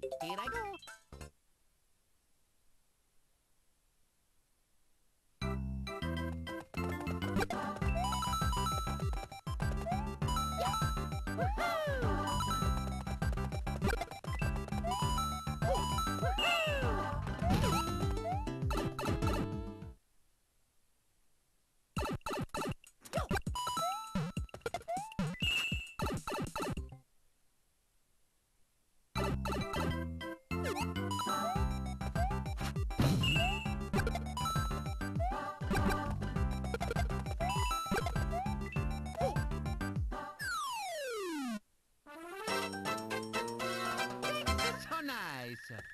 Here I go. So sir